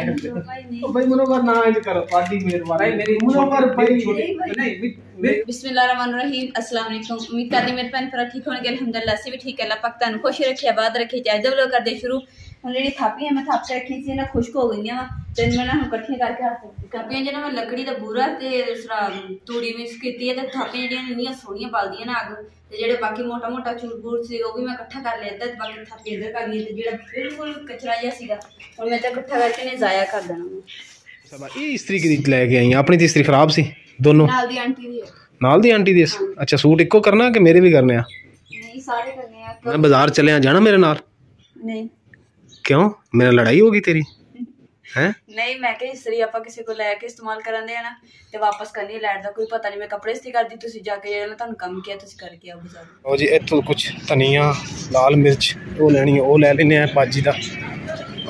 भाई मनोवर नारायण तो करो पार्टी मेरवा भाई मेरी मनोवर भाई नहीं बिस्मिल्लाहिर्रहमानिर्रहीम अस्सलाम वालेकुम उम्मीद करती मेरे पैन पर ठीक होने के अल्हम्दुलिल्लाह से भी ठीक है। अल्लाह पाक तानु खुश रखे आबाद रखे जाए जब लोग कर दे शुरू। ਹੁਣ ਜਿਹੜੀ ਥਾਪੀਆਂ ਮੈਂ ਥਾਪ ਕੇ ਰੱਖੀ ਸੀ ਨਾ ਖੁਸ਼ਕ ਹੋ ਗਈਆਂ ਵਾ। ਤੇ ਮੈਂ ਨਾ ਹੁਣ ਇਕੱਠੀਆਂ ਕਰਕੇ ਹੱਥ ਥਾਪੀਆਂ ਜਿਹੜਾ ਮੈਂ ਲੱਕੜੀ ਦਾ ਬੂਰਾ ਤੇ ਦੂਸਰਾ ਤੂੜੀ ਮਿਕਸ ਕੀਤੀ ਹੈ ਤੇ ਥਾਪੀਆਂ ਜਿਹੜੀਆਂ ਇੰਨੀਆਂ ਸੋਹਣੀਆਂ ਬਲਦੀਆਂ ਨਾ ਅੱਗ ਤੇ ਜਿਹੜੇ ਬਾਕੀ ਮੋਟਾ ਮੋਟਾ ਚੂਰ ਸੀ ਉਹ ਵੀ ਮੈਂ ਇਕੱਠਾ ਕਰ ਲਿਆ ਤੇ ਬਾਕੀ ਥਾਪੀ ਇੱਧਰ ਕਰ ਲਈ ਤੇ ਜਿਹੜਾ ਬਿਲਕੁਲ ਕਚਰਾ ਜਿਹਾ ਸੀਗਾ ਹੁਣ ਮੈਂ ਤਾਂ ਇਕੱਠਾ ਕਰਕੇ ਨੇ ਜ਼ਾਇਆ ਕਰ ਦੇਣਾ। ਸਭਾ ਇਹ ਇਸਤਰੀ ਦੀ ਲੈ ਕੇ ਆਈ ਆਪਣੀ ਤੇ ਇਸਤਰੀ ਖਰਾਬ ਸੀ ਦੋਨੋਂ? ਨਾਲ ਦੀ ਆਂਟੀ ਦੀ ਹੈ। ਨਾਲ ਦੀ ਆਂਟੀ ਦੀ ਅੱਛਾ ਸੂਟ ਇੱਕੋ ਕਰਨਾ ਕਿ ਮੇਰੇ ਵੀ ਕਰਨੇ ਆ? ਨਹੀਂ ਸਾਰੇ ਕਰਨੇ ਆ। ਮੈਂ ਬਾਜ਼ਾਰ ਚੱਲਿਆ ਜਾਣਾ ਮੇਰੇ ਨਾਲ? ਨਹੀਂ। ਕਿਉਂ? ਮੇਰੇ ਨਾਲ ਲੜਾਈ ਹੋ ਗਈ ਤੇਰੀ? ਹੈ? ਨਹੀਂ ਮੈਂ ਕਿਹਾ ਇਸਤਰੀ ਆਪਾਂ ਕਿਸੇ ਕੋ ਲੈ ਕੇ ਇਸਤੇਮਾਲ ਕਰਨ ਦੇ ਆ ਨਾ ਤੇ ਵਾਪਸ ਕਰਨੀ ਲੈਟ ਦਾ ਕੋਈ ਪਤਾ ਨਹੀਂ ਮੈਂ ਕੱਪੜੇ ਇਸਤਰੀ ਕਰਦੀ ਤੁਸੀਂ ਜਾ ਕੇ ਜਿਹੜਾ ਤੁਹਾਨੂੰ ਕੰਮ ਕਿਹਾ ਤੁਸੀਂ ਕਰਕੇ ਆਓ ਬਾਜ਼ਾਰ। ਉਹ ਜੀ ਇੱਥੋਂ ਕੁਝ ਧਨੀਆ ਲਾਲ ਮਿਰਚ ਉਹ ਲੈਣੀ ਉਹ ਲੈ ਲੈਨੇ ਆ ਬਾਜੀ ਦਾ।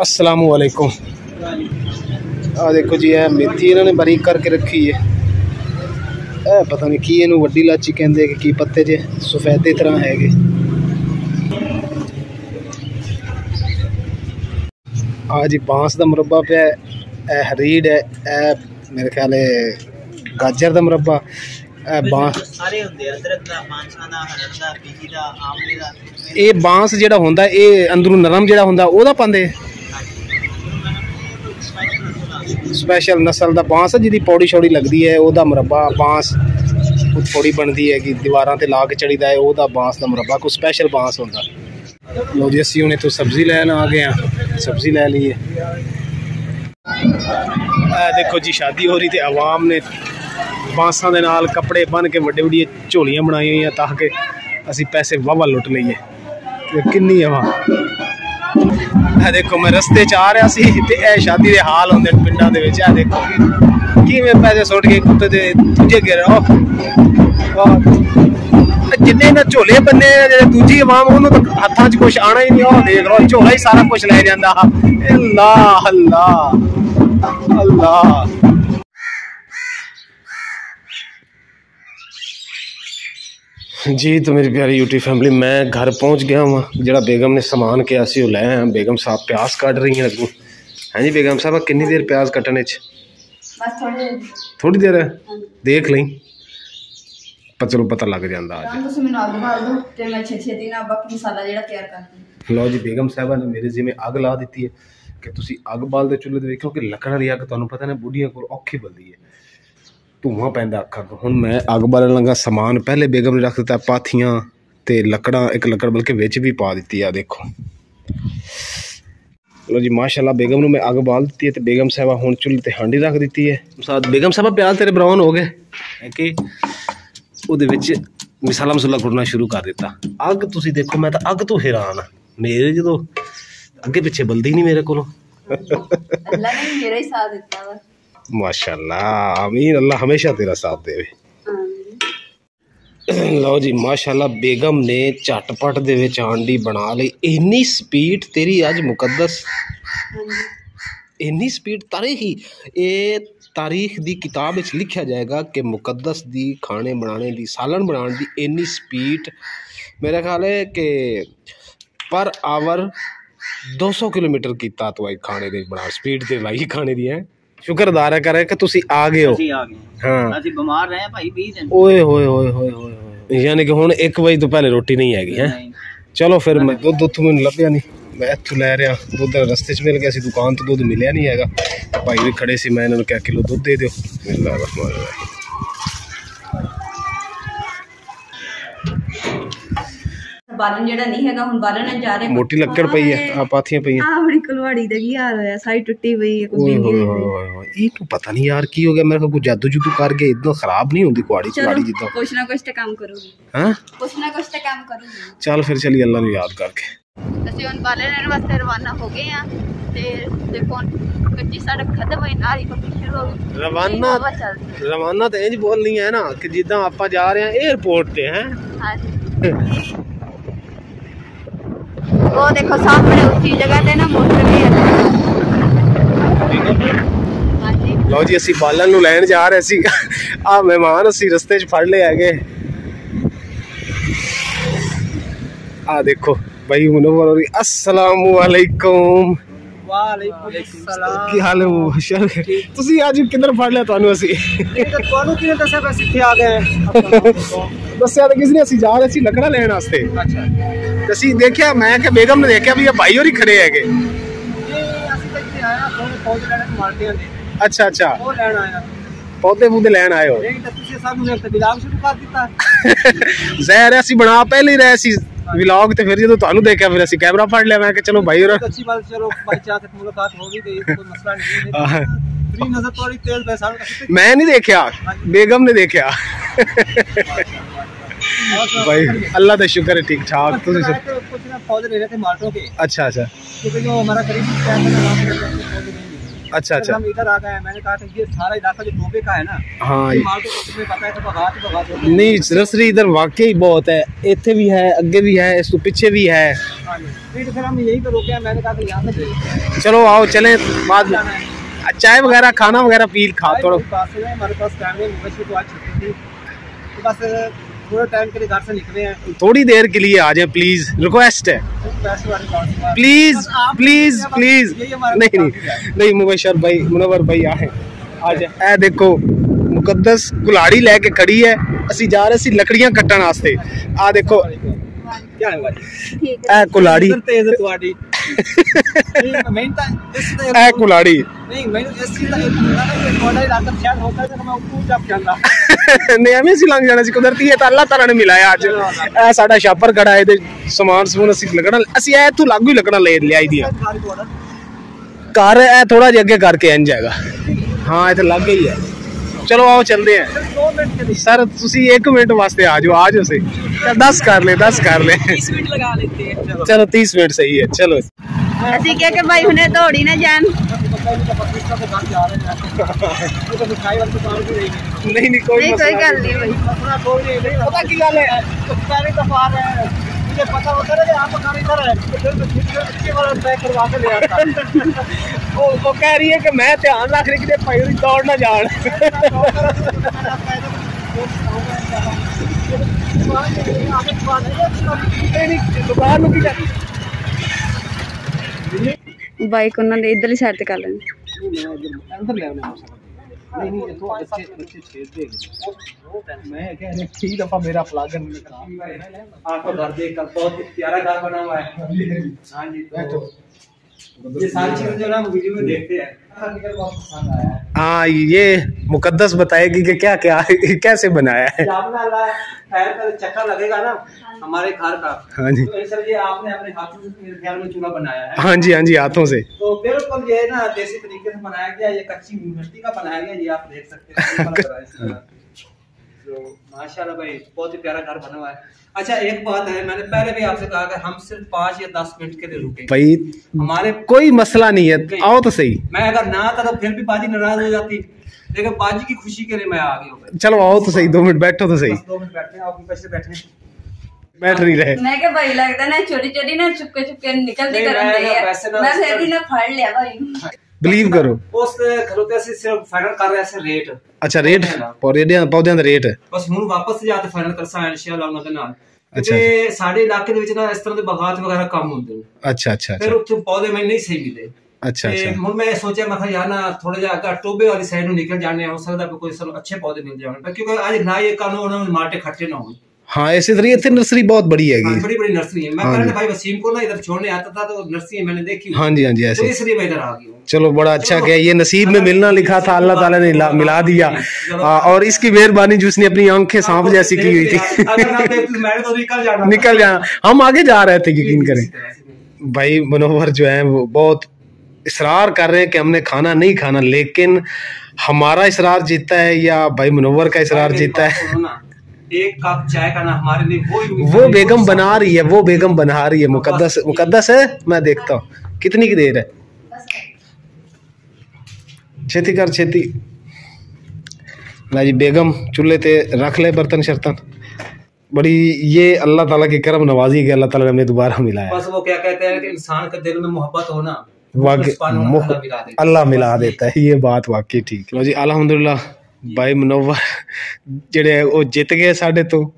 ਅਸਲਾਮੁ ਅਲੈਕੁਮ। ਆ ਦੇਖੋ ਜੀ ਇਹ ਮੇਥੀ ਇਹਨਾਂ ਨੇ ਬਾਰੀਕ ਕਰਕੇ ਰੱਖੀ ਹੈ। ਇਹ ਪਤਾ ਨਹੀਂ ਕੀ ਇਹਨੂੰ ਵੱਡੀ ਲਾਚੀ ਕਹਿੰਦੇ ਕਿ ਕੀ ਪੱਤੇ ਜੇ ਸਫੈਦੇ ਤਰ੍ਹਾਂ ਹੈਗੇ। ਆ ਜੀ ਬਾਂਸ ਦਾ ਮੁਰੱਬਾ ਪਿਆ ਹੈ, ਇਹ ਹਰੀੜ ਹੈ ਇਹ ਮੇਰੇ ਖਿਆਲ ਹੈ ਗਾਜਰ ਦਾ ਮੁਰੱਬਾ ਇਹ ਬਾਂਸ ਸਾਰੇ ਹੁੰਦੇ ਆ ਅਦਰਕ ਦਾ ਮਾਂਸਾਂ ਦਾ ਹਰੜ ਦਾ ਪੀਜੀ ਦਾ ਆਮਲੇ ਦਾ। ਇਹ ਬਾਂਸ ਜਿਹੜਾ ਹੁੰਦਾ ਇਹ ਅੰਦਰੋਂ ਨਰਮ ਜਿਹੜਾ ਹੁੰਦਾ ਉਹਦਾ ਪਾਉਂਦੇ ਸਪੈਸ਼ਲ ਨਸਲ ਦਾ ਬਾਂਸ ਜਿਹਦੀ ਪੌੜੀ ਛੌੜੀ ਲੱਗਦੀ ਹੈ ਉਹਦਾ ਮੁਰੱਬਾ ਬਾਂਸ ਉਹ ਪੌੜੀ ਬਣਦੀ ਹੈ ਕਿ ਦੀਵਾਰਾਂ ਤੇ ਲਾ ਕੇ ਚੜੀਦਾ ਹੈ ਉਹਦਾ ਬਾਂਸ ਦਾ ਮੁਰੱਬਾ ਕੋਈ ਸਪੈਸ਼ਲ ਬਾਂਸ ਹੁੰਦਾ। ਲੋ ਜੀ ਅਸੀਂ ਹੁਣ ਇੱਥੋਂ ਸਬਜ਼ੀ ਲੈਣ ਆ ਗਏ ਆ ਸਬਜ਼ੀ ਲੈ ਲਈ ਹੈ। ਇਹ ਦੇਖੋ ਜੀ, ਸ਼ਾਦੀ ਹੋ ਰਹੀ ਤੇ ਆਵਾਮ ਬਾਂਸਾਂ ਦੇ ਨਾਲ ਕੱਪੜੇ ਬੰਨ ਕੇ ਵੱਡੇ ਵੱਡੀਆਂ ਝੋਲੀਆਂ ਬਣਾਈਆਂ ਹੋਈਆਂ ਤਾਂ ਕਿ ਅਸੀਂ ਪੈਸੇ ਵਾਵਾ ਲੁੱਟ ਲਈਏ। ਤੇ ਕਿੰਨੀ ਹਵਾ ਇਹ ਦੇਖੋ, ਮੈਂ ਰਸਤੇ 'ਚ ਆ ਰਿਹਾ ਸੀ ਤੇ ਇਹ ਸ਼ਾਦੀ ਦੇ ਹਾਲ ਹੁੰਦੇ ਨੇ ਪਿੰਡਾਂ ਦੇ ਵਿੱਚ। ਇਹ ਦੇਖੋ ਕਿਵੇਂ ਪੈਸੇ ਸੁੱਟ ਕੇ ਕੁੱਤੇ ਦੇ ਦੂਜੇ ਗਿਰ ਉਹ ਜਿੰਨੇ ਨਾ ਝੋਲੇ ਬੰਨੇ ਆ, ਜਿਹੜੇ ਦੂਜੀ ਆਵਾਮ ਉਹਨੂੰ ਤਾਂ ਹੱਥਾਂ 'ਚ ਕੁਝ ਆਣਾ ਹੀ ਨਹੀਂ ਉਹ ਦੇਖ ਲਓ ਝੋਲਾ ਹੀ ਸਾਰਾ ਕੁਝ ਲੈ ਜਾਂਦਾ ਅੱਲਾ ਅੱਲਾ ਅੱਲਾ ਜੀ तो मेरी प्यारी यूटी फैमिली मैं घर पहुंच गया हूँ ਜਿਹੜਾ ਬੇਗਮ ਨੇ ਸਮਾਨ ਕਿਹਾ ਸੀ ਉਹ ਲੈ ਆਇਆ ਬੇਗਮ ਸਾਹਿਬ ਪਿਆਜ਼ ਕੱਢ ਰਹੀ ਹੈ ਅੱਗੋਂ ਹਾਂਜੀ ਬੇਗਮ ਸਾਹਿਬ ਕਿੰਨੀ ਦੇਰ ਪਿਆਜ਼ ਕੱਟਣੇ ਚ ਬਸ ਥੋੜੇ ਥੋੜੀ ਦੇਰ ਹੈ ਦੇਖ ਲਈ ਪਰ ਚਲੋ ਪਤਾ ਲੱਗ ਜਾਂਦਾ ਤਾਂ ਤੁਸੀਂ ਮੈਨੂੰ ਅੱਗ ਬਾਲ ਦਿਓ ਤੇ ਮੈਂ ਛੇ ਛੇਤੀ ਨਾਲ ਬਾਕੀ ਮਸਾਲਾ ਜਿਹੜਾ ਤਿਆਰ ਕਰਦੀ ਅੱਜ ਲਓ ਜੀ ਬੇਗਮ ਸਾਹਿਬਾ ਨੇ ਮੇਰੇ ਜਿਵੇਂ ਅੱਗ ਲਾ ਦਿੱਤੀ ਹੈ ਕਿ ਤੁਸੀਂ ਅੱਗ ਬਾਲਦੇ ਚੁੱਲ੍ਹੇ ਤੇ ਵੇਖੋ ਕਿ ਲੱਕੜਾਂ ਦੀ ਅੱਗ ਤੁਹਾਨੂੰ ਪਤਾ ਨਾ ਬੁੱਢੀਆਂ ਕੋਲ ਔਖੀ ਬਲਦੀ ਹੈ। ਧੂਆਂ ਪੈਂਦਾ ਅੱਖਾਂ ਤੋਂ। ਹੁਣ ਮੈਂ ਅੱਗ ਬਾਲਣ ਲੱਗਾ ਸਮਾਨ ਪਹਿਲੇ ਬੇਗਮ ਨੇ ਰੱਖ ਦਿੱਤਾ ਪਾਥੀਆਂ ਤੇ ਲੱਕੜਾਂ ਇੱਕ ਲੱਕੜ ਬਲਕਿ ਵਿੱਚ ਵੀ ਪਾ ਦਿੱਤੀ ਆ ਦੇਖੋ। ਲੋ ਜੀ ਮਾਸ਼ਾਅੱਲਾ ਬੇਗਮ ਨੂੰ ਮੈਂ ਅੱਗ ਬਾਲ ਦਿੱਤੀ ਹੈ ਤੇ ਬੇਗਮ ਸਾਹਿਬਾ ਹੁਣ ਚੁੱਲ੍ਹੇ ਤੇ ਹਾਂਡੀ ਰੱਖ ਦਿੱਤੀ ਹੈ। ਸਾਥ ਬੇਗਮ ਸਾਹਿਬਾ ਪਿਆਜ਼ ਤੇਰੇ ਬਰਾਊਨ ਹੋ ਗਏ। ਕਿ? ਉਹਦੇ ਵਿੱਚ ਮਸਾਲਾ ਮਸੂਲਾ ਕੁੱਟਣਾ ਸ਼ੁਰੂ ਕਰ ਦਿੱਤਾ। ਅੱਗ ਤੁਸੀਂ ਦੇਖੋ ਮੈਂ ਤਾਂ ਅੱਗ ਤੋਂ ਹੈਰਾਨ ਆ। ਮੇਰੇ ਜਦੋਂ ਅੱਗੇ ਪਿੱਛੇ ਬਲਦੀ ਨਹੀਂ ਮੇਰੇ ਕੋਲੋਂ। ਅੱਲਾ ਨੇ ਮੇਰਾ ਹੀ ਸਾਥ ਦਿੱਤਾ ਵਾ। ਮਾਸ਼ਾਅੱਲਾ ਆਮੀਨ ਅੱਲਾ ਹਮੇਸ਼ਾ ਤੇਰਾ ਸਾਥ ਦੇਵੇ। ਲਓ ਜੀ ਮਾਸ਼ਾਅੱਲਾ ਬੇਗਮ ਨੇ ਝਟਪਟ ਦੇ ਵਿੱਚ ਆਂਡੀ ਬਣਾ ਲਈ। ਇੰਨੀ ਸਪੀਡ ਤੇਰੀ ਅੱਜ ਮੁਕੱਦਸ। ਹਾਂਜੀ। ਇੰਨੀ ਸਪੀਡ ਤਾਰੀਖੀ ਇਹ ਤਾਰੀਖ ਦੀ ਕਿਤਾਬ ਵਿੱਚ ਲਿਖਿਆ ਜਾਏਗਾ ਕਿ ਮੁਕੱਦਸ ਦੀ ਖਾਣੇ ਬਣਾਉਣੇ ਦੀ ਸਾਲਣ ਬਣਾਉਣ ਦੀ ਇੰਨੀ ਸਪੀਡ ਮੇਰਾ ਖਿਆਲ ਹੈ ਕਿ ਪਰ ਆਵਰ 200 ਕਿਲੋਮੀਟਰ ਕੀਤਾ ਤੂੰ ਇਹ ਖਾਣੇ ਦੇ ਬਣਾ ਸਪੀਡ ਤੇ ਲਾਈ ਖਾਣੇ ਦੀ ਹੈ। ਸ਼ੁਕਰਦਾਰ ਹੈ ਕਰੇ ਕਿ ਤੁਸੀਂ ਆ ਗਏ ਹੋ। ਅਸੀਂ ਆ ਗਏ ਹਾਂ। ਅਸੀਂ ਬਿਮਾਰ ਰਹੇ ਭਾਈ 20 ਦਿਨ। ਓਏ ਹੋਏ ਹੋਏ ਹੋਏ ਹੋਏ। ਯਾਨੀ ਕਿ ਹੁਣ 1 ਵਜੇ ਤੋਂ ਪਹਿਲੇ ਰੋਟੀ ਨਹੀਂ ਹੈਗੀ ਹੈ। ਚਲੋ ਫਿਰ ਮੈਂ ਦੁੱਧ ਉੱਥੋਂ ਮੈਨੂੰ ਲੱਭਿਆ ਨਹੀਂ। ਮੈਂ ਇੱਥੋਂ ਲੈ ਰਿਹਾ ਦੁੱਧ ਰਸਤੇ 'ਚ ਮਿਲ ਗਿਆ ਸੀ ਦੁਕਾਨ ਤੋਂ ਦੁੱਧ ਮਿਲਿਆ ਨਹੀਂ ਹੈਗਾ ਭਾਈ ਵੀ ਖੜੇ ਸੀ ਮੈਂ ਇਹਨਾਂ ਨੂੰ ਕਿਹਾ ਕਿਲੋ ਦੁੱਧ ਦੇ ਦਿਓ ਬਿਸਮਿਲ੍ਲਾਹਿਰ ਰਹਿਮਾਨਿਰ ਰਹੀਮ ਬਾਲਣ ਜਿਹੜਾ ਨਹੀਂ ਹੈਗਾ ਹੁਣ ਬਾਲਣ ਜਾ ਰਹੇ ਮੋਟੀ ਲੱਕੜ ਪਈ ਹੈ ਆ ਪਾਥੀਆਂ ਪਈਆਂ ਆ ਬੜੀ ਕੁਲਵਾੜੀ ਦਾ ਕੀ ਹਾਲ ਹੋਇਆ ਸਾਰੀ ਟੁੱਟੀ ਪਈ ਹੈ ਓਏ ਹੋਏ ਹੋਏ ਹੋਏ ਹੋਏ ਇਹ ਤੂੰ ਪਤਾ ਨਹੀਂ ਯਾਰ ਕੀ ਹੋ ਗਿਆ ਮੇਰੇ ਕੋਲ ਕੋਈ ਜਾਦੂ ਜੁਦੂ ਕਰ ਗਿਆ ਇਦਾਂ ਖਰਾਬ ਨਹੀਂ ਹੁੰਦੀ ਕੁਆੜੀ ਕੁਆੜੀ ਜਿੱਦਾਂ ਕੁਛ ਨਾ ਕੁਛ ਤੇ ਕੰਮ ਕਰੂਗੀ ਹਾਂ ਕੁਛ ਨਾ ਕੁਛ ਤੇ ਕੰਮ ਕਰੂਗੀ ਚੱਲ ਫਿਰ ਚਲੀ ਅੱਲਾ ਨੂੰ ਯਾਦ ਕਰਕੇ ਅਸੀਂ ਹੁਣ ਬਾਲਣ ਲੈਣ ਵਾਸਤੇ ਰਵਾਨਾ ਹੋ ਗਏ ਆ ਤੇ ਦੇਖੋ ਕੱਚੀ ਸੜਕ ਖਤਮ ਹੋਈ ਨਾਲੀ ਪੱਕੀ ਸ਼ੁਰੂ ਹੋ ਗਈ। ਰਵਾਨਾ ਰਵਾਨਾ ਤਾਂ ਇੰਜ ਬੋਲਣੀ ਹੈ ਨਾ ਕਿ ਜਿੱਦਾਂ ਆਪਾਂ ਜਾ ਰਹੇ ਹਾਂ 에어ਪੋਰਟ ਤੇ ਹੈ। ਹਾਂਜੀ। ਉਹ ਦੇਖੋ ਸਾਹਮਣੇ ਉੱਚੀ ਜਗ੍ਹਾ ਤੇ ਨਾ ਮੋਟਰ ਵੀ ਹੈ। ਹਾਂਜੀ। ਲਓ ਜੀ ਅਸੀਂ ਬਾਲਣ ਨੂੰ ਲੈਣ ਜਾ ਰਹੇ ਸੀ। ਆ ਮਹਿਮਾਨ ਅਸੀਂ ਰਸਤੇ 'ਚ ਫੜ ਲਏ ਹੈਗੇ। ਆ ਦੇਖੋ। ਹੋਰੀ ਅਸਲਾਮੁ ਅਲੈਕੁਮ। ਵਾਲੇਕੁਮ ਸਲਾਮ ਕੀ ਹਾਲ ਹੈ ਮੁਬਸ਼ਰ ਤੁਸੀਂ ਅੱਜ ਕਿੱਧਰ ਫੜ ਲਿਆ ਤੁਹਾਨੂੰ ਅਸੀਂ? ਤੁਹਾਨੂੰ ਕਿਹਨੇ ਦੱਸਿਆ ਬਸ ਇੱਥੇ ਆ ਗਏ ਅੱਛਾ ਦੱਸਿਆ ਤਾਂ ਕਿਸ ਨੇ ਅਸੀਂ ਜਾ ਰਹੇ ਸੀ ਲੱਕੜਾ ਲੈਣ ਵਾਸਤੇ। ਤੇ ਅਸੀਂ ਦੇਖਿਆ ਮੈਂ ਕਿ ਬੇਗਮ ਨੇ ਦੇਖਿਆ ਵੀ ਇਹ ਭਾਈ ਹੋਰੀ ਖੜੇ ਹੈਗੇ। ਇਹ ਅਸੀਂ ਤਾਂ ਇੱਥੇ ਆਇਆ ਪੌਦੇ ਲੈਣੇ ਮਾਲਟੀਆਂ ਦੇ। ਅੱਛਾ ਅੱਛਾ। ਉਹ ਲੈਣ ਆਇਆ ਪੌਦੇ ਪੂਦੇ ਲੈਣ ਆਏ ਹੋ ਇਹ ਤਾਂ ਤੁਸੀਂ ਸਾਨੂੰ ਨੇ ਤਾਂ ਬਿਲਾਗ ਸ਼ੁਰੂ ਕਰ ਦਿੱਤਾ ਜ਼ਹਿਰ ਅਸੀਂ ਬਣਾ ਪਹਿਲੇ ਹੀ ਰਹੇ ਸੀ ਵਲੌਗ ਤੇ ਫਿਰ ਜਦੋਂ ਤੁਹਾਨੂੰ ਦੇਖਿਆ ਫਿਰ ਅਸੀਂ ਕੈਮਰਾ ਫੜ ਲਿਆ ਮੈਂ ਕਿ ਚਲੋ ਭਾਈ ਹੋਰਾਂ बहुत अच्छी बात चलो भाई चाह तक मुलाकात हो भी गई कोई मसला नहीं है ਆਹ, फ्री नजर थोड़ी तेल पैसा ਮੈਂ ਨਹੀਂ ਦੇਖਿਆ ਬੇਗਮ ਨੇ ਦੇਖਿਆ भाई अल्लाह का शुक्र है ठीक ठाक ਤੁਸੀਂ ਸੁਣ- तो कुछ ना पौधे ले रहे थे माल्टों के अच्छा अच्छा क्योंकि जो हमारा करीब अच्छा अच्छा। हम इधर आ गए मैंने कहा था ये सारा इलाका जो टोपे का है ना हाँ। तो पता है तो बगात तो बगात नहीं रसरी इधर वाकई बहुत है। इतने भी है अगे भी है इसको पीछे भी है। हाँ तो फिर हम यहीं पर रुके मैंने कहा यहाँ से चलो आओ चले बाद में। चाय वगैरह खाना वगैरह पी खा थोड़ा। हमारे पास तो टाइम थी। बस थोड़े टाइम के लिए घर से निकले हैं थोड़ी देर के लिए आ जाए प्लीज रिक्वेस्ट है पैसे वाली बात है। प्लीज बस आप- प्लीज बस प्लीज यही हमारा नहीं काम नहीं है। नहीं मुबशर भाई मुनवर भाई ਆਏ ਅੱਜ ਇਹ ਦੇਖੋ ਮੁਕੱਦਸ ਕੁਲਾੜੀ ਲੈ ਕੇ ਖੜੀ ਹੈ ਅਸੀਂ ਜਾ ਰਹੇ ਸੀ ਲੱਕੜੀਆਂ ਕੱਟਣ ਵਾਸਤੇ ਆ ਦੇਖੋ क्या है भाई ਠੀਕ ਇਹ ਕੁਲਾੜੀ इधर तेज ਐ ਕੁਲਾੜੀ ਨਹੀਂ ਮੈਨੂੰ ਇਸ ਚੀਜ਼ ਦਾ ਤੁਹਾਡਾ ਇਲਾਕਾ ਖਿਆਲ ਹੋਤਾ ਜਦ ਮੈਂ ਉੱਪਰ ਜਾ ਜਾਂਦਾ ਨਹੀਂ ਐਵੇਂ ਸੀ ਲੰਘ ਜਾਣਾ ਸੀ ਕੁਦਰਤੀ ਹੈ ਤਾਂ ਅੱਲਾਹ ਤਾਲਾ ਨੇ ਮਿਲਾਇਆ ਅੱਜ ਐ ਸਾਡਾ ਸ਼ਾਪਰ ਖੜਾ ਇਹਦੇ ਸਮਾਨ ਸਮੂਨ ਅਸੀਂ ਲੱਗਣਾ ਅਸੀਂ ਐ ਤੂੰ ਲਾਗੂ ਹੀ ਲੱਗਣਾ ਲੈ ਲਿਆਈ ਦੀ ਘਰ ਐ ਥੋੜਾ ਜਿਹਾ ਅੱਗੇ ਕਰਕੇ ਇੰਜ ਹੈਗਾ ਹਾਂ ਇਹ ਤਾਂ ਲੱਗ ਗਈ ਹੈ ਚਲੋ ਆਓ ਚੱਲਦੇ ਹਾਂ दो मिनट के लिए ਸਰ ਤੁਸੀਂ 1 ਮਿੰਟ ਵਾਸਤੇ ਆ ਜਾਓ ਆ ਜਾਓ ਸੇ 10 ਕਰ ਲੈ 10 ਕਰ ਲੈ बीस मिनट लगा लेते हैं चलो ਚਲੋ 30 ਮਿੰਟ ਸਹੀ ਹੈ ਚਲੋ ਅਸੀਂ ਕਿਹਾ ਕਿ ਭਾਈ ਹੁਣੇ ਦੌੜੀ ਨਾ ਜਾਣ ਨਹੀਂ ਨਹੀਂ ਕੋਈ ਨਹੀਂ ਕੋਈ ਗੱਲ ਨਹੀਂ ਭਾਈ पता की गल है मुझे पता होता है कि आपका इधर है वो वो कह रही है कि मैं ध्यान रखने के लिए पैर दौड़ ना जान। दुकान बाइक उन्होंने इधरली साइड से कर लेनी। नहीं नहीं ये तो अच्छे अच्छे छेद देंगे मैं क्या कई दफ़ा मेरा प्लागन में कहा आपका घर देखकर बहुत प्यारा घर बना हुआ है। हाँ जी। हाँ बैठो तो ये सारी चीज़ें जो ना वीडियो में देखते हैं। बहुत पसंद आया है ये मुकद्दस बताएगी कि क्या क्या कैसे बनाया है। पैर का चक्कर लगेगा ना हमारे घर का। हाँ जी। तो सर ये आपने अपने हाथों में चूल्हा बनाया है। हाँ जी हाँ जी हाथों से। तो बिल्कुल ये ना देसी तरीके से बनाया गया ये कच्ची मिट्टी का बनाया गया ये आप देख सकते हैं सिंपल लग रहा है इसका। तो माशाल्लाह भाई बहुत ही प्यारा घर बना हुआ है। अच्छा एक बात है मैंने पहले भी आपसे कहा हम सिर्फ़ पाँच या दस मिनट के लिए रुके भाई हमारे कोई मसला नहीं है आओ तो सही। मैं अगर ना आता तो फिर भी बाजी नाराज़ हो जाती। लेकिन बाजी की खुशी के लिए मैं आ गया चलो आओ तो सही दो मिनट बैठो तो सही। दो मिनट बैठते आपकी पैसे बैठने। बैठ नहीं रहे। मैं क्या भाई लगता ना छोटी छोटी ना चुपके चुपके निकलती कर फिर भी ना फाड़ लिया भाई। हाँ। ਬਲੀਵ ਕਰੋ। ਉਸ ਖਲੋਤੇ ਅਸੀਂ ਸਿਰਫ ਫਾਈਨਲ ਕਰ ਰਹੇ ਸੀ ਰੇਟ ਅੱਛਾ ਰੇਟ ਪੌਦਿਆਂ ਪੌਦਿਆਂ ਦਾ ਰੇਟ ਬਸ ਹੁਣ ਵਾਪਸ ਜਾ ਤੇ ਫਾਈਨਲ ਕਰਸਾ ਇਨਸ਼ਾਅੱਲਾ ਉਹਨਾਂ ਦੇ ਨਾਲ। ਤੇ ਸਾਡੇ ਇਲਾਕੇ ਦੇ ਵਿੱਚ ਨਾ ਇਸ ਤਰ੍ਹਾਂ ਦੇ ਬਗਾਤ ਵਗੈਰਾ ਕੰਮ ਹੁੰਦੇ ਨੇ। ਅੱਛਾ ਅੱਛਾ ਫਿਰ ਉੱਥੇ ਪੌਦੇ ਮੈਨੂੰ ਨਹੀਂ ਸਹੀ ਮਿਲੇ। ਅੱਛਾ ਅੱਛਾ। ਹੁਣ ਮੈਂ ਸੋਚਿਆ ਮੈਂ ਕਿਹਾ ਯਾਰ ਨਾ ਥੋੜਾ ਜਿਹਾ ਅਗਾ ਟੋਬੇ ਵਾਲੀ ਸਾਈਡ ਨੂੰ ਨਿਕਲ ਜਾਣੇ ਹੋ ਸਕਦਾ ਕੋਈ ਸਾਨੂੰ ਅੱਛੇ ਪੌਦੇ ਮਿਲ ਜਾਣ। ਕਿਉਂਕਿ ਅੱਜ ਨਾ ਇਹ ਕਾਨੂੰਨ ਮਾਰਟੇ ਖੱਟੇ ਨਾ ਹੋਣ। हाँ ऐसे तरह इतनी नर्सरी बहुत बड़ी हैगी। बड़ी बड़ी नर्सरी है। मैं हाँ भाई वसीम को ना इधर छोड़ने आता था तो नर्सरी मैंने देखी। हाँ जी हाँ जी तो ऐसे। इसलिए मैं इधर आ गया चलो बड़ा अच्छा क्या। ये नसीब में मिलना लिखा था अल्लाह ताला ने मिला दिया। हाँ, और इसकी मेहरबानी जो उसने अपनी आँखें सांप जैसी की हुई थी। तो तो निकल जाना। हम आगे जा रहे थे यकीन करें। भाई मनोहर जो है वो बहुत इसरार कर रहे हैं कि हमने खाना नहीं खाना लेकिन हमारा इसरार जीता है या भाई मनोहर का इसरार जीता है? एक कप चाय का ना हमारे लिए वो वो बेगम बना रही है वो बेगम बना रही है मुकदस मुकदस है मैं देखता हूँ। कितनी की देर है? छेती कर छेती। ना जी बेगम चूल्हे ते रख ले बर्तन शर्तन। बड़ी ये अल्लाह ताला की करम नवाजी के अल्लाह ताला ने हमें दोबारा मिलाया। बस वो क्या कहते हैं कि इंसान के दिल में मोहब्बत होना तो वाकई अल्लाह मिला देता है। ये बात वाकई ठीक लो जी अलहमदुल्ला ਬਾਈ ਮਨੋਵਰ ਜਿਹੜੇ ਉਹ ਜਿੱਤ ਗਏ ਸਾਡੇ ਤੋਂ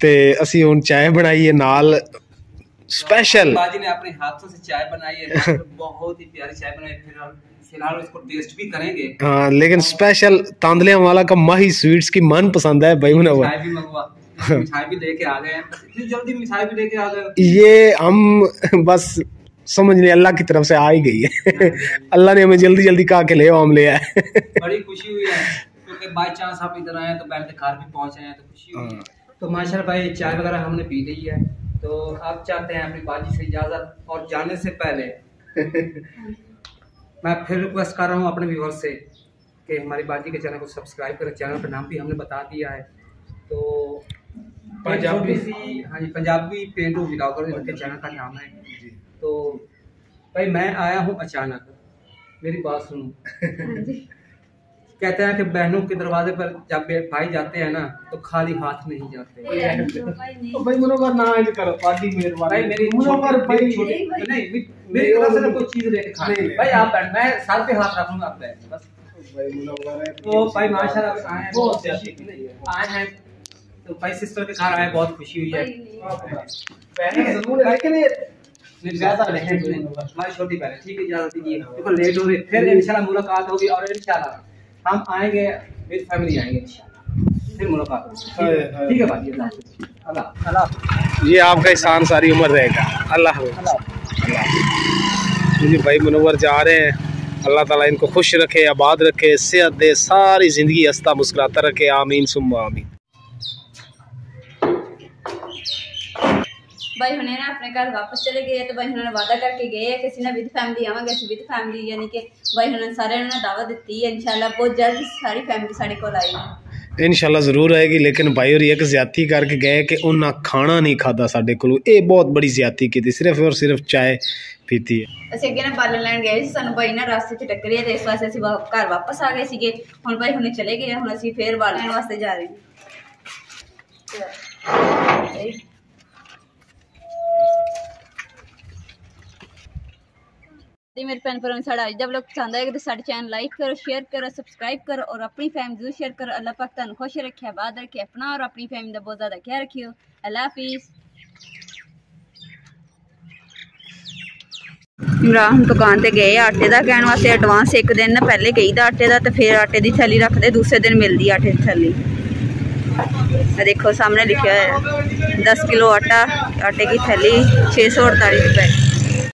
ਤੇ ਅਸੀਂ ਹੁਣ ਚਾਹ ਬਣਾਈ ਹੈ ਨਾਲ स्पेशल बाजी ने अपने हाथों से चाय बनाई है बहुत ही प्यारी चाय बनाई फिर हम फिलहाल इसको टेस्ट भी करेंगे हाँ लेकिन स्पेशल तांदले वाला का माही स्वीट्स की मन पसंद है भाई मुनव्वर मिठाई भी मंगवा मिठाई भी लेके आ गए हैं बस इतनी जल्दी मिठाई भी लेके आ गए ये हम बस समझ नहीं अल्लाह की तरफ से आ ही गई है अल्लाह ने हमें जल्दी जल्दी कहा के ले आओ, हम ले आए बड़ी खुशी हुई है क्योंकि बाई चांस आप इधर आए तो बैठ घर भी पहुँचे हैं तो खुशी हुई हाँ। तो माशाल्लाह भाई चाय वगैरह हमने पी ली है। तो आप चाहते हैं अपनी बाजी से इजाज़त और जाने से पहले? मैं फिर रिक्वेस्ट कर रहा हूँ अपने व्यूवर से कि हमारी बाजी के चैनल को सब्सक्राइब करें। चैनल का नाम भी हमने बता दिया है। तो पंजाबी- सी हाँ जी पंजाबी पेंटू विलागर इनके चैनल का नाम है। तो भाई मैं आया हूँ अचानक। मेरी बात सुनो। कहते हैं कि बहनों के दरवाजे पर जब भाई जाते हैं ना तो खाली हाथ नहीं जाते। भाई मुनव्वर ना इंज करो पार्टी मेरे भाई मेरी नहीं मे- मेरी तरफ़ से ना कोई चीज़ लेके खानी नहीं, नहीं। भाई आप बैठ मैं सर पे हाथ रखूँगा आप बैठ बस। भाई मुनव्वर है। तो भाई माशाल्लाह आए हैं बहुत आए हैं। तो भाई सिस्टर के घर आए बहुत खुशी हुई है। पहले ज़रूर है कि नहीं नहीं, ज़्यादा नहीं हमारी छोटी बहन ठीक है इजाज़त दीजिए लेट हो रही फिर इंशाल्लाह मुलाकात होगी और इंशाल्लाह। हम आएँगे विद फैमिली आएँगे फिर मुलाकात होगी। ठीक है? भाई अल्लाह अल्लाह अल्लाह ये आपका इंसान सारी उम्र रहेगा। अल्लाह अल्लाह जी भाई मनोवर जा रहे हैं। अल्लाह ताला इनको खुश रखे आबाद रखे सेहत दे सारी ज़िंदगी हंसता मुस्कुराता रखे। आमीन सुम आमीन। भाई हमने ना अपने घर वापस चले गए तो भाई उन्होंने वादा करके गए किसी ने विद फैमिली आवेंगे अस विद फैमिली यानी कि भाई उन्होंने सारे ने दावा दी है इंशाल्लाह बहुत जल्द सारी फैमिली साढ़े को आएगी इनशाला ज़रूर आएगी लेकिन भाई और एक ज़्यादा करके गए कि उन्हें खाना नहीं खादा साढ़े को ये बहुत बड़ी ज़्यादा की सिर्फ़ और सिर्फ़ चाय ਪੀਤੀ ਹੈ ਅਸੀਂ ਅੱਗੇ ਨਾ ਬਾਲਣ ਲੈਣ ਗਏ ਸੀ ਸਾਨੂੰ ਬਾਈ ਨਾ ਰਸਤੇ 'ਚ ਟੱਕਰੇ ਤੇ ਇਸ ਵਾਸਤੇ ਅਸੀਂ ਘਰ ਵਾਪਸ ਆ ਗਏ ਸੀਗੇ ਹੁਣ ਬਾਈ ਹੁਣੇ ਚਲੇ ਗਏ ਹੁਣ ਅਸੀਂ ਫੇਰ ਬਾਲਣ ਵਾਸਤੇ ਜਾ ਰਹੇ ਹਾਂ ਤੇ ਮੇਰੇ ਭੈਣ ਭਰਾਵਾਂ ਨੂੰ ਸਾਡਾ ਅੱਜ ਦਾ ਵਲੌਗ ਪਸੰਦ ਆਏਗਾ ਤੇ ਸਾਡੇ ਚੈਨਲ ਲਾਈਕ ਕਰੋ ਸ਼ੇਅਰ ਕਰੋ ਸਬਸਕ੍ਰਾਈਬ ਕਰੋ ਔਰ ਆਪਣੀ ਫੈਮਿਲੀ ਜ਼ਰੂਰ ਸ਼ੇਅਰ ਕਰੋ ਅੱਲਾਹ ਪਾਕ ਤੁਹਾਨੂੰ ਖੁਸ਼ ਰੱਖਿਆ ਬਾਦ ਰੱਖੇ ਆਪਣਾ ਔਰ ਆਪਣੀ ਫੈਮਿਲੀ ਦਾ ਬਹੁਤ ਜ਼ਿਆਦਾ ਖਿਆਲ ਰੱਖਿਓ ਅੱਲਾਹ ਹਾਫਿਜ਼ ਇਮਰਾਨ ਦੁਕਾਨ ਤੇ ਗਏ ਆਟੇ ਦਾ ਕਹਿਣ ਵਾਸਤੇ ਐਡਵਾਂਸ ਇੱਕ ਦਿਨ ਨਾ ਪਹਿਲੇ ਗਈ ਦਾ ਆਟੇ ਦਾ ਤੇ ਫਿਰ ਆਟੇ ਦੀ ਥੈਲੀ ਰੱਖਦੇ ਦੂਸਰੇ ਦਿਨ ਮਿਲਦੀ ਆਟੇ ਦੀ ਥੈਲੀ ਇਹ ਦੇਖੋ ਸਾਹਮਣੇ ਲਿਖਿਆ ਹੋਇਆ ਹੈ 10 किलो आटा आटे की थैली छः सौ अड़तालीस रुपये